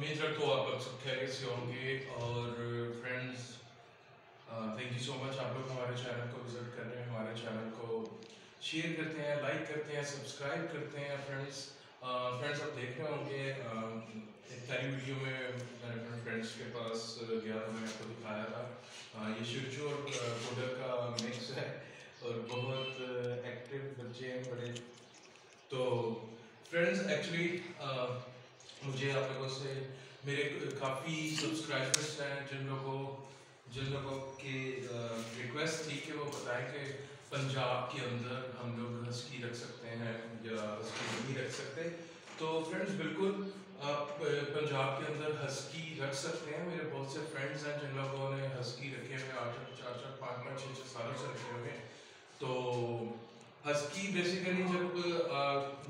امید کرتا ہوں آپ سب خیریت سے ہوں گے اور friends thank you so much آپ لوگ ہمارے چینل کو وزٹ کر رہے ہیں، ہمارے چینل کو شیئر کرتے ہیں لائک کرتے ہیں سبسکرائب کرتے ہیں فرینڈس فرینڈس آپ دیکھ رہے ہوں گے ایک پہلی ویڈیو میں میں اپنے فرینڈس کے پاس گیا تھا میں نے آپ کو دکھایا تھا۔ یہ شرچو اور پوڈر کا مکس ہے اور بہت ایکٹیو بچے ہیں، بڑے۔ تو فرینڈس ایکچولی مجھے آپ لوگوں سے، میرے کافی سبسکرائبرس ہیں جن لوگوں جن لوگوں کی ریکویسٹ تھی کہ وہ بتائیں کہ پنجاب کے اندر ہم لوگ ہسکی رکھ سکتے ہیں یا ہسکی نہیں رکھ سکتے۔ تو فرینڈس بالکل، آپ پنجاب کے اندر ہسکی رکھ سکتے ہیں۔ میرے بہت سے فرینڈس ہیں جن لوگوں نے ہسکی رکھے ہسکی بیسیکلی جب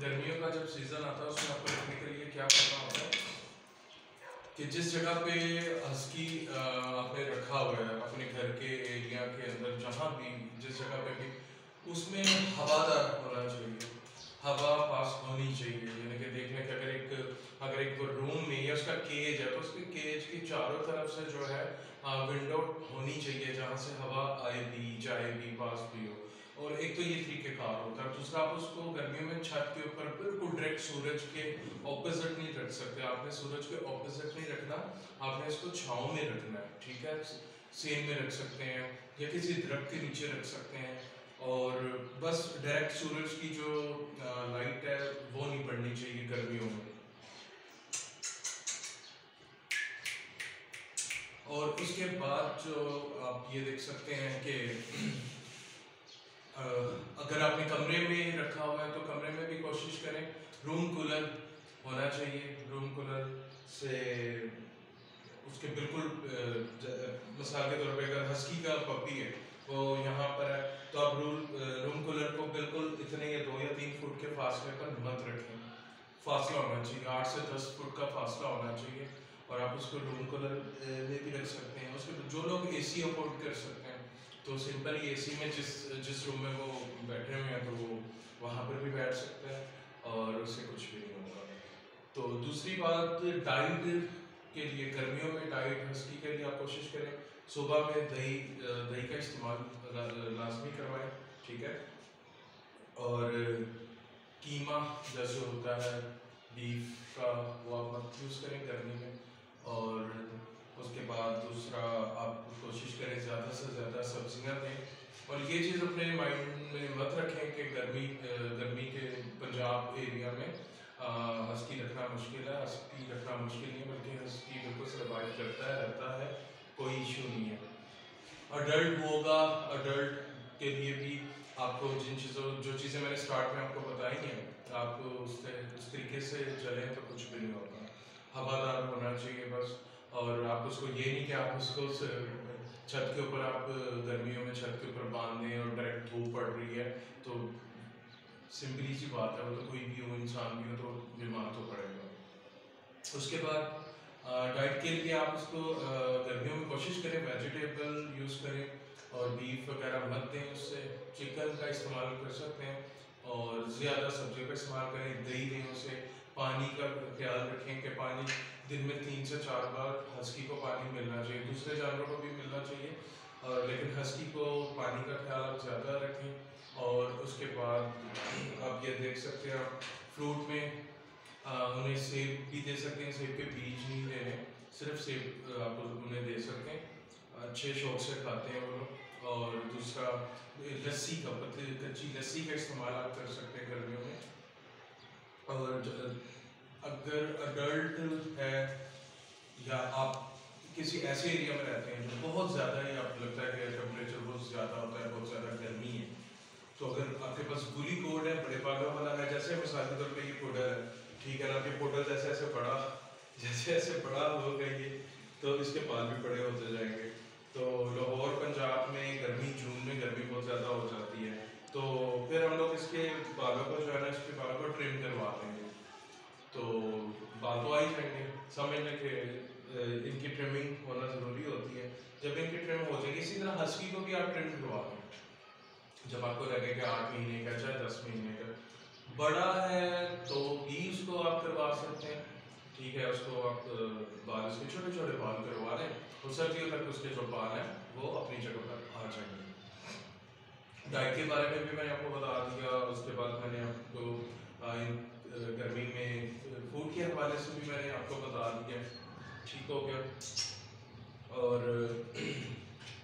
گرمیوں کا جب سیزن آتا ہے، اس میں آپ کو رکھنے کے لیے کیا کرنا ہوتا ہے کہ جس جگہ پہ ہسکی آپ نے رکھا ہوا ہے، اپنے گھر کے ایریا کے اندر، جہاں بھی جس جگہ پہ بھی، اس میں ہوادار ہونا چاہیے، ہوا پاس ہونی چاہیے یعنی کہ دیکھنے کہ اگر ایک اگر ایک روم میں یا اس کا کیج ہے، تو اس کے کیج کی چاروں طرف سے جو ہے ونڈو ہونی چاہیے، جہاں سے ہوا آئے بھی، جائے بھی، پاس بھی ہو۔ اور ایک تو یہ طریقہ کار ہوتا ہے، دوسرا آپ اس کو گرمیوں میں چھت کے اوپر بالکل ڈائریکٹ سورج کے اپوزٹ نہیں رکھ سکتے۔ آپ نے سورج کے اپوزٹ نہیں رکھنا، آپ نے اس کو چھاؤں میں رکھنا ہے، ٹھیک ہے؟ سین میں رکھ سکتے ہیں یا کسی درخت کے نیچے رکھ سکتے ہیں۔ اور بس ڈائریکٹ سورج کی جو لائٹ ہے، وہ نہیں پڑنی چاہیے گرمیوں میں۔ اور اس کے بعد جو آپ یہ دیکھ سکتے ہیں کہ اگر آپ نے کمرے میں رکھا ہوا ہے تو کمرے میں بھی کوشش کریں۔ روم کولر ہونا چاہیے۔ روم کولر سے اس کے بالکل مثال کے طور پہ اگر ہسکی کا پپی ہے، وہ یہاں پر ہے، تو آپ روم کولر کو بالکل اتنے یا دو یا تین فٹ کے فاصلے پر مت رکھیں۔ فاصلہ ہونا چاہیے، آٹھ سے دس فٹ کا فاصلہ ہونا چاہیے اور آپ اس کو روم کولر میں بھی رکھ سکتے ہیں۔ اس کے جو لوگ اے سی افورڈ کر سکتے ہیں تو سمپل اے سی میں جس جس روم میں وہ بیٹھے ہوئے ہیں تو وہ وہاں پر بھی بیٹھ سکتے ہیں اور اس سے کچھ بھی نہیں ہوگا۔ تو دوسری بات ڈائٹ کے لیے، گرمیوں میں ڈائٹ ہسکی کے لیے آپ کوشش کریں۔ صبح میں دہی دہی کا استعمال لازمی کروائیں، ٹھیک ہے۔ اور قیمہ جیسے ہوتا ہے، بیف کا وہ آپ مت یوز کریں گرمی میں۔ اور اس کے بعد دوسرا آپ کوشش کریں زیادہ سے زیادہ سبزیاں دیں اور یہ چیز اپنے مائنڈ میں مت رکھیں کہ گرمی گرمی کے پنجاب ایریا میں ہسکی رکھنا مشکل ہے ہسکی رکھنا مشکل نہیں بلکہ ہسکی بالکل سروائو کرتا ہے رہتا ہے کوئی ایشو نہیں ہے اڈلٹ ہوگا اڈلٹ کے لیے بھی آپ کو جن چیزوں جو چیزیں میں نے اسٹارٹ میں آپ کو بتائی ہیں آپ کو اس اس طریقے سے چلیں تو کچھ بھی نہیں ہوگا ہوادار ہونا چاہیے بس اور آپ اس کو یہ نہیں کہ آپ اس کو چھت کے اوپر آپ گرمیوں میں چھت کے اوپر باندھ دیں اور ڈائریکٹ دھوپ پڑ رہی ہے، تو سمپلی سی بات ہے، وہ تو کوئی بھی ہو، انسان بھی ہو تو بیمار تو پڑے گا۔ اس کے بعد ڈائٹ کے لیے آپ اس کو گرمیوں میں کوشش کریں ویجیٹیبل یوز کریں اور بیف وغیرہ مت دیں، اس سے چکن کا استعمال کر سکتے ہیں اور زیادہ سبزیوں کا استعمال کریں، دہی دیں اسے۔ پانی کا خیال رکھیں کہ پانی دن میں تین سے چار بار ہسکی کو پانی ملنا چاہیے، دوسرے جانوروں کو بھی ملنا چاہیے، اور لیکن ہسکی کو پانی کا خیال آپ زیادہ رکھیں، اور اس کے بعد آپ یہ دیکھ سکتے ہیں آپ فروٹ میں انہیں سیب بھی دے سکتے ہیں، سیب کے بیج نہیں دینے، صرف سیب آپ انہیں دے سکتے ہیں، اچھے شوق سے کھاتے ہیں وہ لوگ، اور دوسرا، لسی کا پتلی کچی لسی کا استعمال آپ کر سکتے ہیں گرمیوں میں اور اگر اڈلٹ ہے یا آپ کسی ایسے ایریا میں رہتے ہیں جو بہت زیادہ ہی آپ لگتا ہے کہ ٹیمپریچر بہت زیادہ ہوتا ہے، بہت زیادہ گرمی ہے، تو اگر آپ کے پاس گلی کوڈ ہے، بڑے پاگوں والا ہے، جیسے مثال کے طور پہ یہ پوڈر ہے، ٹھیک ہے نا کہ پوڈر جیسے ایسے بڑا، جیسے ایسے بڑا ہو گئی ہے تو اس کے پال بھی بڑے ہوتے جائیں گے۔ تو لاہور، پنجاب میں گرمی، جون میں گرمی بہت زیادہ ہو جاتی ہے۔ تو پھر ہم لوگ اس کے بالوں کو جو ہے نا، اس کے بالوں کو ٹرم کروا دیں گے تو بات تو آئی سائڈ میں، سمجھ لیں کہ ان کی ٹریمنگ ہونا ضروری ہوتی ہے۔ جب ان کی ٹرم ہو جائے گی، اسی طرح ہسکی کو بھی آپ ٹرم کروا دیں۔ جب آپ کو لگے کہ آٹھ مہینے کا چاہے دس مہینے کا۔ بڑا ہے تو بیس کو آپ کروا سکتے ہیں۔ ٹھیک ہے، اس کو آپ بال، اس کے چھوٹے چھوٹے بال کروا دیں اور سردیوں تک اس کے جو بال ہیں، وہ اپنی جگہ پر آ جائیں گے۔ ڈائٹ کے بارے میں بھی میں نے آپ کو بتا دیا۔ اس کے بعد میں نے آپ کو گرمی کے حوالے سے بھی میں نے آپ کو بتا دیا ٹھیک ہو گیا۔ اور